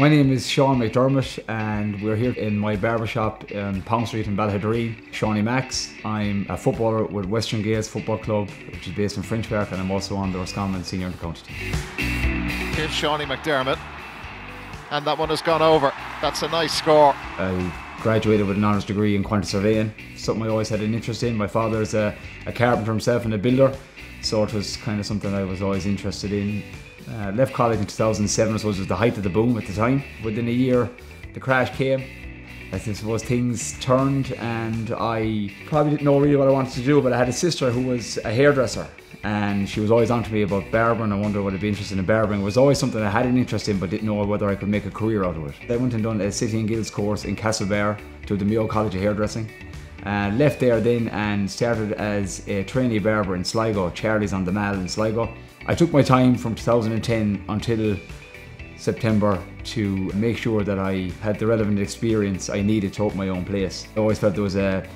My name is Sean McDermott and we're here in my barbershop in Palm Street in Ballaghaderreen, Shawnee Max. I'm a footballer with Western Gaels Football Club, which is based in Frenchpark, and I'm also on the Roscommon Senior Intercounty team. Here's Seanie McDermott, and that one has gone over. That's a nice score. I graduated with an honours degree in quantity surveying, something I always had an interest in. My father's a, a carpenter himself and a builder, so it was kind of something I was always interested in. Uh, left college in 2007, I suppose was the height of the boom at the time. Within a year, the crash came. I suppose things turned, and I probably didn't know really what I wanted to do. But I had a sister who was a hairdresser, and she was always on to me about barbering. I wondered would I be interested in barbering. It was always something I had an interest in, but didn't know whether I could make a career out of it. I went and done a City and Guilds course in Castlebar to the Mayo College of Hairdressing. Uh, left there then and started as a trainee barber in Sligo, Charlie's on the Mall in Sligo. I took my time from 2010 until September to make sure that I had the relevant experience I needed to open my own place. I always felt there was a,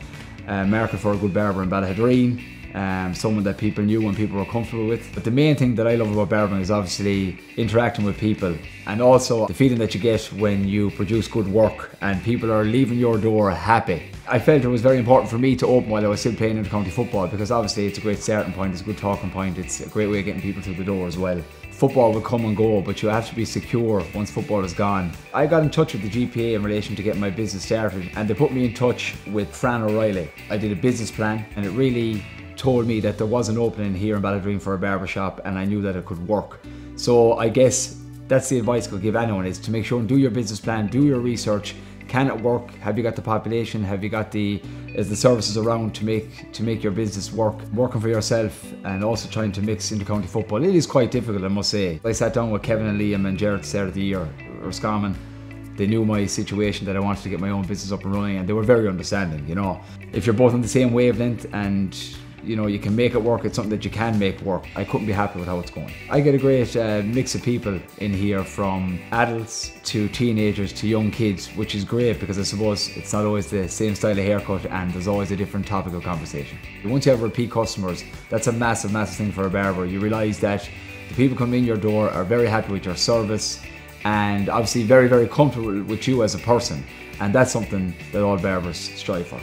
a market for a good barber in Ballaghaderreen, um, someone that people knew and people were comfortable with. But the main thing that I love about barbering is obviously interacting with people and also the feeling that you get when you produce good work and people are leaving your door happy. I felt it was very important for me to open while I was still playing inter-county football because obviously it's a great starting point, it's a good talking point, it's a great way of getting people through the door as well. Football will come and go, but you have to be secure once football is gone. I got in touch with the GPA in relation to getting my business started and they put me in touch with Fran O'Reilly. I did a business plan and it really told me that there was an opening here in Ballaghaderreen for a barbershop and I knew that it could work. So I guess that's the advice I could give anyone is to make sure and do your business plan, do your research. Can it work? Have you got the population? Have you got the is the services around to make to make your business work? Working for yourself and also trying to mix into county football. It is quite difficult, I must say. I sat down with Kevin and Liam and Jared at the start of the year, Roscommon they knew my situation that I wanted to get my own business up and running and they were very understanding you know if you're both on the same wavelength and you know you can make it work. It's something that you can make work. I couldn't be happy with how it's going. I get a great uh, mix of people in here from adults to teenagers to young kids which is great because i suppose it's not always the same style of haircut and there's always a different topic of conversation. Once you have repeat customers that's a massive massive thing for a barber. You realize that the people coming in your door are very happy with your service and obviously very very comfortable with you as a person. And that's something that all barbers strive for